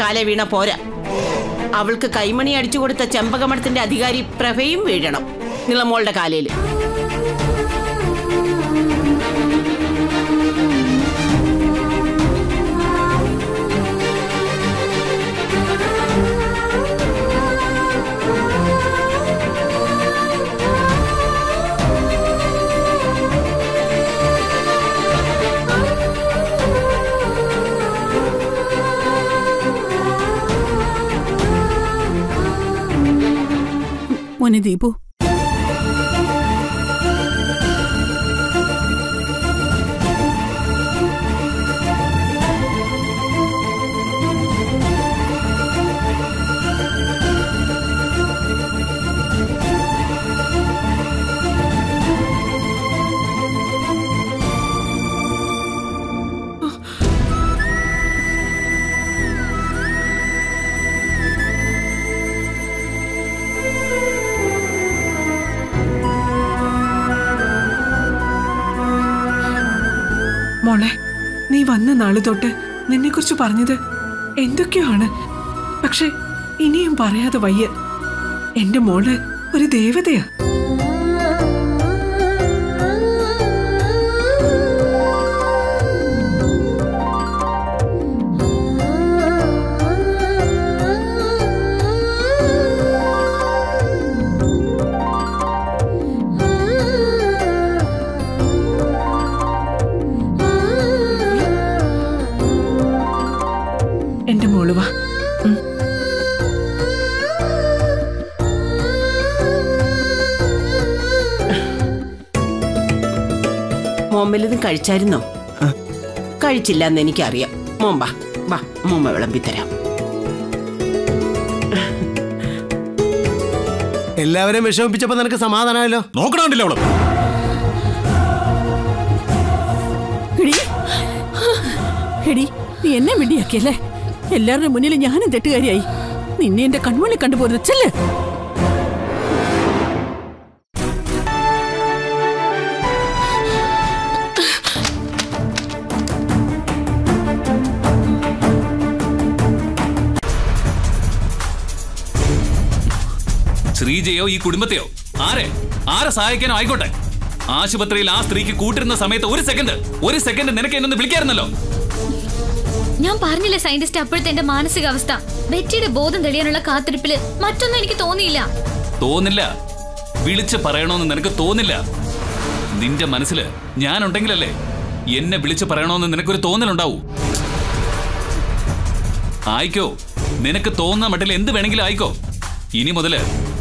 കാലെ വീണ പോരാ. അവൾക്ക് കൈമണി അടിച്ചു കൊടുത്ത ചെമ്പകമഠത്തിന്റെ അധികാരി പ്രഭയും വീഴണം. നിളമോളുടെ കാലയിൽ മോനെ നീ വന്ന നാൾ തൊട്ട് നിന്നെക്കുറിച്ച് പറഞ്ഞത് എന്തൊക്കെയാണ്? പക്ഷെ ഇനിയും പറയാതെ വയ്യ. എന്റെ മോൾ ഒരു ദേവതയാ. മോൻ വല്ലതും കഴിച്ചായിരുന്നോ? കഴിച്ചില്ല എന്ന് എനിക്കറിയാം. മോൻ വാ വാ മോമ്മ വിളമ്പി തരാം. എല്ലാവരെയും വിഷമിപ്പിച്ചപ്പോ നിനക്ക് സമാധാനമല്ലോ നോക്കണോ അവൾ. എടി. എടി നീ എന്നെ മിണ്ടിയാക്കിയല്ലേ? എല്ലാവരുടെ മുന്നിൽ ഞാനും തെറ്റുകാരിയായി. നിന്നെ എന്റെ കൺമുന്നിൽ കണ്ടുപോരുത് ചെല്ല്. ശ്രീജയോ ഈ കുടുംബത്തെയോ? ആരെ? ആരെ സഹായിക്കാനോ? ആയിക്കോട്ടെ. ആശുപത്രിയിൽ ആ സ്ത്രീക്ക് കൂട്ടിരുന്ന സമയത്ത് ഒരു സെക്കൻഡ് ഒരു സെക്കൻഡ് നിനക്ക് എന്നൊന്ന് വിളിക്കായിരുന്നല്ലോ. ഞാൻ പറഞ്ഞില്ലേ സയന്റിസ്റ്റ് അപ്പോഴത്തെ എന്റെ മാനസികാവസ്ഥ. ബെറ്റിയുടെ ബോധം തെളിയാനുള്ള കാത്തിരിപ്പിൽ മറ്റൊന്നും എനിക്ക് തോന്നിയില്ല. തോന്നില്ല. വിളിച്ച് പറയണോന്ന് നിനക്ക് തോന്നില്ല. നിന്റെ മനസ്സിൽ ഞാനുണ്ടെങ്കിലല്ലേ എന്നെ വിളിച്ച് പറയണോന്ന് നിനക്കൊരു തോന്നലുണ്ടാവൂ. ആയിക്കോ. നിനക്ക് തോന്നുന്ന മട്ടിൽ എന്ത് വേണമെങ്കിലും ആയിക്കോ. ഇനി മുതൽ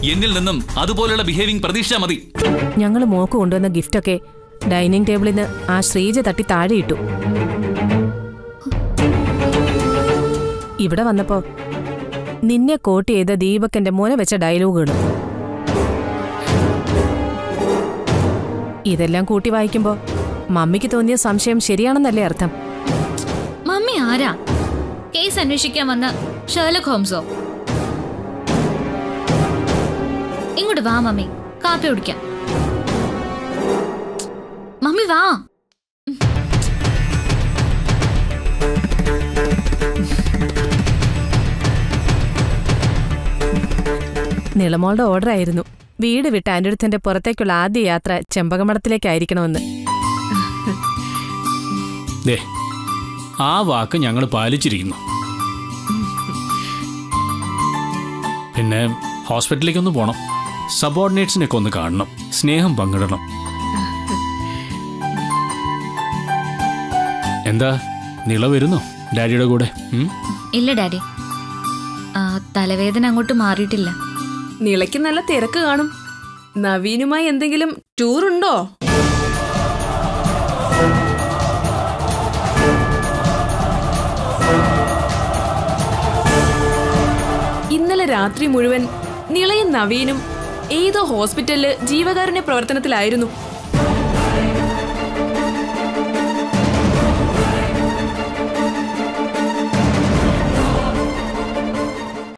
എന്നിൽ നിന്നും അതുപോലെയുള്ള ബിഹേവിംഗ് പ്രതീക്ഷ മതി. ഞങ്ങൾ മോക്ക് കൊണ്ടുവന്ന ഗിഫ്റ്റൊക്കെ ഡൈനിങ് ടേബിളിൽ നിന്ന് ആ ശ്രീജ തട്ടി താഴെ ഇട്ടു. ഇവിടെ വന്നപ്പോ നിന്നെ കോട്ട് ചെയ്ത ദീപകന്റെ മോന വെച്ച ഡയലോഗുകളും ഇതെല്ലാം കൂട്ടി വായിക്കുമ്പോ മമ്മിക്ക് തോന്നിയ സംശയം ശരിയാണെന്നല്ലേ അർത്ഥം. മമ്മി ആരാ? കേസ് അന്വേഷിക്കാൻ വന്ന ഷേർലക് ഹോംസോ? ഇങ്ങോട്ട് വാ മമ്മി. കാപ്പി കുടിക്കാം. മമ്മി വാ. നിളമോളുടെ ഓർഡർ ആയിരുന്നു. വീട് വിട്ട് അനിരുദ്ധന്റെ പുറത്തേക്കുള്ള ആദ്യ യാത്ര ചെമ്പകമഠത്തിലേക്കായിരിക്കണമെന്ന്. ദേ ആ വാക്ക് ഞങ്ങൾ പാലിച്ചിരിക്കുന്നു. പിന്നെ ഹോസ്പിറ്റലിലേക്കൊന്ന് പോണം. സബോർഡിനേറ്റ്സിനൊക്കെ ഒന്ന് കാണണം. സ്നേഹം പങ്കിടണം. എന്താ? നിള വരുന്നോ? ഡാഡിയുടെ കൂടെ? ഇല്ല ഡാഡി. തലവേദന അങ്ങോട്ട് മാറിയിട്ടില്ല. നിളയ്ക്ക് നല്ല തിരക്ക് കാണും. നവീനുമായി എന്തെങ്കിലും ടൂർ ഉണ്ടോ ഇന്നലെ രാത്രി മുഴുവൻ നിളയും നവീനും ഏതോ ഹോസ്പിറ്റലിൽ ജീവകാരുണ്യ പ്രവർത്തനത്തിലായിരുന്നു?